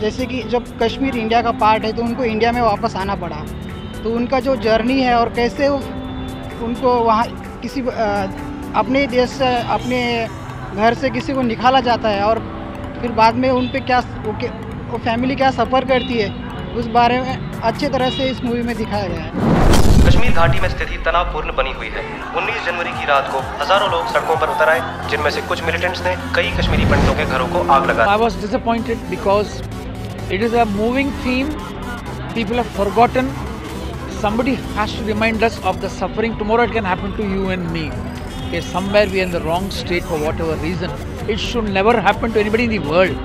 जैसे कि जब कश्मीर इंडिया का पार्ट है तो उनको इंडिया में वापस आना पड़ा। तो उनका जो जर्नी है और कैसे उनको वहाँ किसी अपने देश से अपने घर से किसी को निकाला जाता है और फिर बाद में उन पर क्या वो, फैमिली क्या सफ़र करती है उस बारे में अच्छे तरह से इस मूवी में दिखाया गया है। कश्मीर घाटी में स्थिति तनावपूर्ण बनी हुई है। 19 जनवरी की रात को हज़ारों लोग सड़कों पर उतर आए जिनमें से कुछ मिलिटेंट्स ने कई कश्मीरी पंडितों के घरों को आग लगा I was disappointed because it is a moving theme. People have forgotten. Somebody has to remind us of the suffering. Tomorrow it can happen to you and me. Okay, somewhere we are in the wrong state for whatever reason. It should never happen to anybody in the world.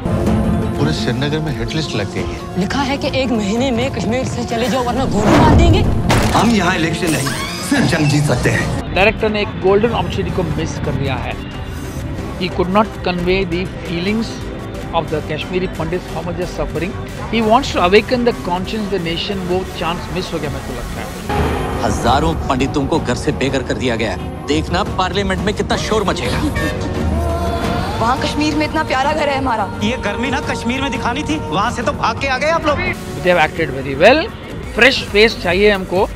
पूरे श्रीनगर में hit list लग गई है लिखा है कि एक महीने में कश्मीर से चले जाओ वरना गोली मार देंगे हम यहाँ इलेक्शन नहीं सिर्फ़ जंग जीत सकते हैं डायरेक्टर ने एक गोल्डन अपॉर्चुनिटी को मिस कर दिया है he could not convey the feelings of the Kashmiri Pandit how much suffering he wants to awaken the conscious the nation वो चांस मिस हो गया मेरे को लगता है हज़ारों पंडितों को घर से बेघर कर दिया गया है। देखना पार्लियामेंट में कितना शोर मचेगा। वहाँ कश्मीर में इतना प्यारा घर है हमारा। ये गर्मी ना कश्मीर में दिखानी थी। वहाँ से तो भाग के आ गए आप लोग। They have acted very well fresh face चाहिए हमको।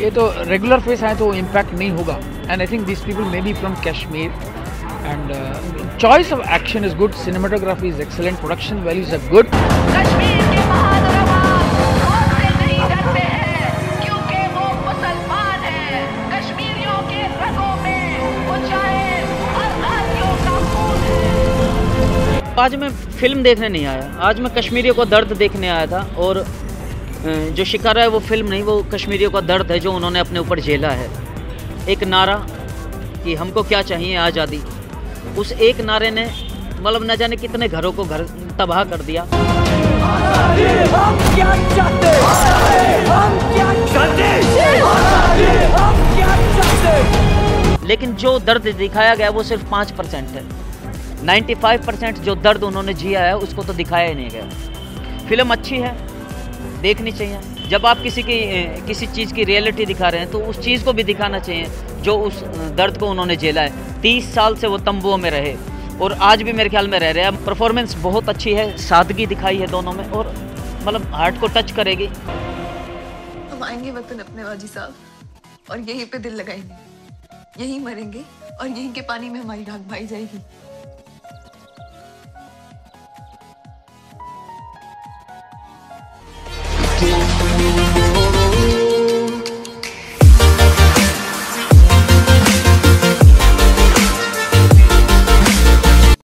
ये तो रेगुलर फेस आए तो इम्पैक्ट नहीं होगा। And I think this people may be from Kashmir and choice of action is good cinematography is excellent production values are good Kashmir के महानरमा मौत से नहीं डरते हैं? क्योंकि वो मुसलमान हैं। कश्मीरियों के रगों में वो चाहे हर भारतीयों का खून है। आज मैं फ़िल्म देखने नहीं आया। आज मैं कश्मीरियों का दर्द देखने आया था और जो शिकारा है वो फ़िल्म नहीं वो कश्मीरियों का दर्द है जो उन्होंने अपने ऊपर झेला है। एक नारा कि हमको क्या चाहिए आज़ादी? उस एक नारे ने मतलब न जाने कितने घरों को घर तबाह कर दिया। लेकिन जो दर्द दिखाया गया वो सिर्फ़ पाँच परसेंट है। 95 परसेंट जो दर्द उन्होंने जिया है उसको तो दिखाया ही नहीं गया। फ़िल्म अच्छी है देखनी चाहिए। जब आप किसी की किसी चीज़ की रियलिटी दिखा रहे हैं तो उस चीज़ को भी दिखाना चाहिए, जो उस दर्द को उन्होंने झेला है। तीस साल से वो तंबुओं में रहे, और आज भी मेरे ख्याल में रह रहे हैं। परफॉर्मेंस बहुत अच्छी है, सादगी दिखाई है दोनों में, और मतलब हार्ट को टच करेगी। हम आएँगे वतन अपने वाजी साहब, और यहीं पे दिल लगाएँगे। यहीं मरेंगे, और यहीं के पानी में हमारी राख भाई जाएगी।